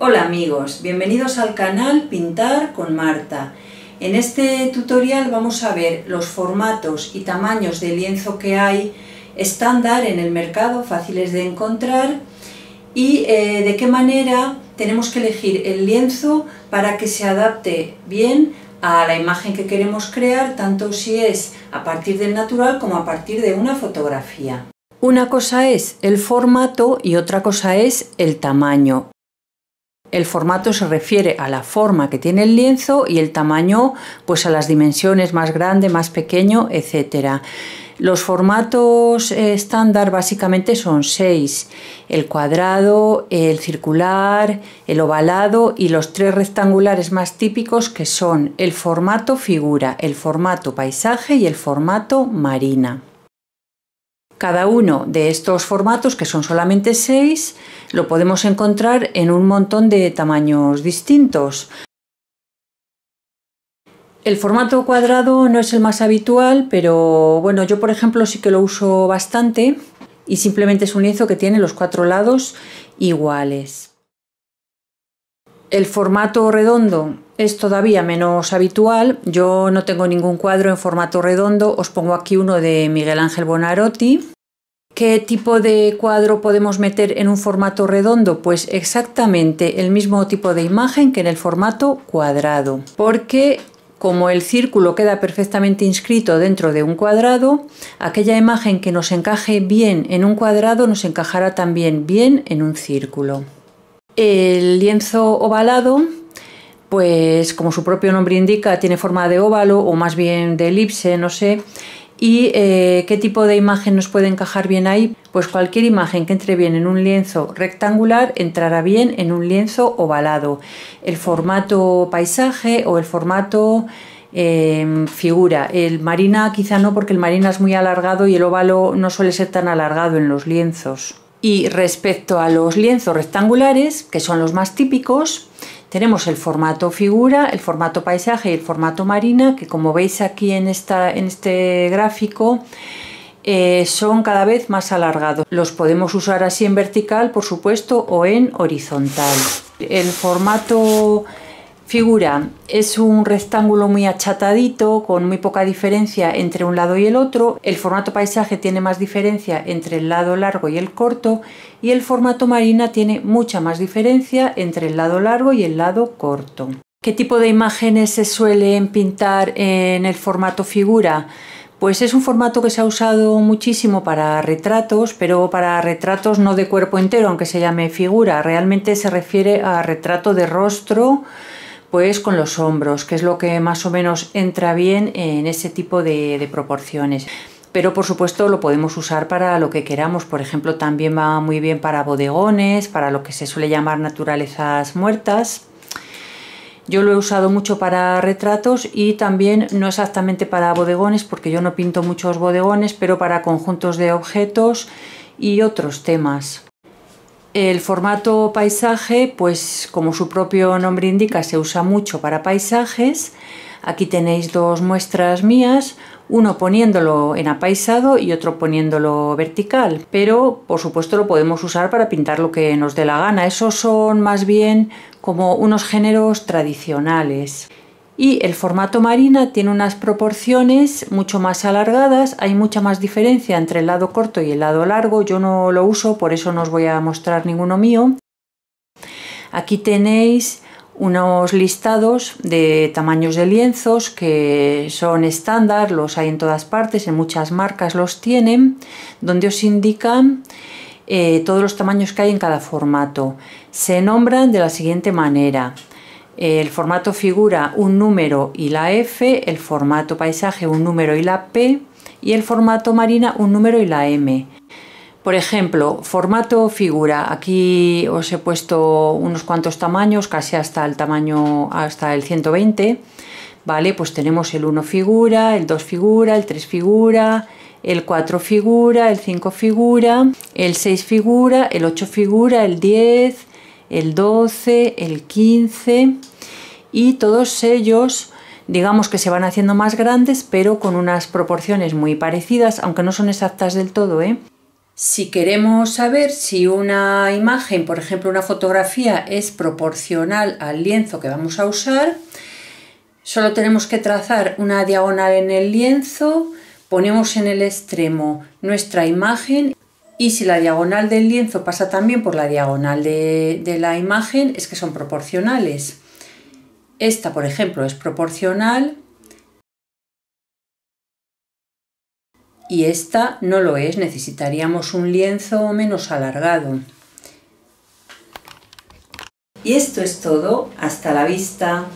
Hola amigos, bienvenidos al canal Pintar con Marta. En este tutorial vamos a ver los formatos y tamaños de lienzo que hay estándar en el mercado, fáciles de encontrar y eh, de qué manera tenemos que elegir el lienzo para que se adapte bien a la imagen que queremos crear, tanto si es a partir del natural como a partir de una fotografía. Una cosa es el formato y otra cosa es el tamaño. El formato se refiere a la forma que tiene el lienzo y el tamaño pues a las dimensiones más grande, más pequeño, etc. Los formatos eh, estándar básicamente son seis, el cuadrado, el circular, el ovalado y los tres rectangulares más típicos que son el formato figura, el formato paisaje y el formato marina. Cada uno de estos formatos, que son solamente seis, lo podemos encontrar en un montón de tamaños distintos. El formato cuadrado no es el más habitual, pero bueno, yo por ejemplo sí que lo uso bastante y simplemente es un lienzo que tiene los cuatro lados iguales. El formato redondo es todavía menos habitual. Yo no tengo ningún cuadro en formato redondo. Os pongo aquí uno de Miguel Ángel Bonarotti. ¿Qué tipo de cuadro podemos meter en un formato redondo? Pues exactamente el mismo tipo de imagen que en el formato cuadrado. Porque como el círculo queda perfectamente inscrito dentro de un cuadrado, aquella imagen que nos encaje bien en un cuadrado nos encajará también bien en un círculo. El lienzo ovalado pues como su propio nombre indica, tiene forma de óvalo o más bien de elipse, no sé. ¿Y eh, qué tipo de imagen nos puede encajar bien ahí? Pues cualquier imagen que entre bien en un lienzo rectangular entrará bien en un lienzo ovalado. El formato paisaje o el formato em, figura. El marina quizá no porque el marina es muy alargado y el óvalo no suele ser tan alargado en los lienzos. Y respecto a los lienzos rectangulares, que son los más típicos, tenemos el formato figura, el formato paisaje y el formato marina, que como veis aquí en, esta, en este gráfico, eh, son cada vez más alargados. Los podemos usar así en vertical, por supuesto, o en horizontal. El formato Figura es un rectángulo muy achatadito, con muy poca diferencia entre un lado y el otro. El formato paisaje tiene más diferencia entre el lado largo y el corto. Y el formato marina tiene mucha más diferencia entre el lado largo y el lado corto. ¿Qué tipo de imágenes se suelen pintar en el formato figura? Pues es un formato que se ha usado muchísimo para retratos, pero para retratos no de cuerpo entero, aunque se llame figura. Realmente se refiere a retrato de rostro, pues con los hombros, que es lo que más o menos entra bien en ese tipo de, proporciones pero por supuesto lo podemos usar para lo que queramos. Por ejemplo, también va muy bien para bodegones, para lo que se suele llamar naturalezas muertas. Yo lo he usado mucho para retratos y también no exactamente para bodegones, porque yo no pinto muchos bodegones, pero para conjuntos de objetos y otros temas. El formato paisaje, pues como su propio nombre indica, se usa mucho para paisajes. Aquí tenéis dos muestras mías, uno poniéndolo en apaisado y otro poniéndolo vertical, pero por supuesto lo podemos usar para pintar lo que nos dé la gana. Esos son más bien como unos géneros tradicionales. Y el formato marina tiene unas proporciones mucho más alargadas, hay mucha más diferencia entre el lado corto y el lado largo, yo no lo uso, por eso no os voy a mostrar ninguno mío. Aquí tenéis unos listados de tamaños de lienzos que son estándar, los hay en todas partes, en muchas marcas los tienen, donde os indican eh, todos los tamaños que hay en cada formato. Se nombran de la siguiente manera el formato figura un número y la F, el formato paisaje un número y la P y el formato marina un número y la M. Por ejemplo, formato figura, aquí os he puesto unos cuantos tamaños, casi hasta el tamaño, hasta el 120, ¿vale? Pues tenemos el 1 figura, el 2 figura, el 3 figura, el 4 figura, el 5 figura, el 6 figura, el 8 figura, el 10, el 12, el 15 y todos ellos digamos que se van haciendo más grandes pero con unas proporciones muy parecidas, aunque no son exactas del todo. ¿eh? Si queremos saber si una imagen, por ejemplo una fotografía, es proporcional al lienzo que vamos a usar, solo tenemos que trazar una diagonal en el lienzo, ponemos en el extremo nuestra imagen y si la diagonal del lienzo pasa también por la diagonal de, de la imagen, es que son proporcionales. Esta, por ejemplo, es proporcional y esta no lo es, necesitaríamos un lienzo menos alargado. Y esto es todo, hasta la vista.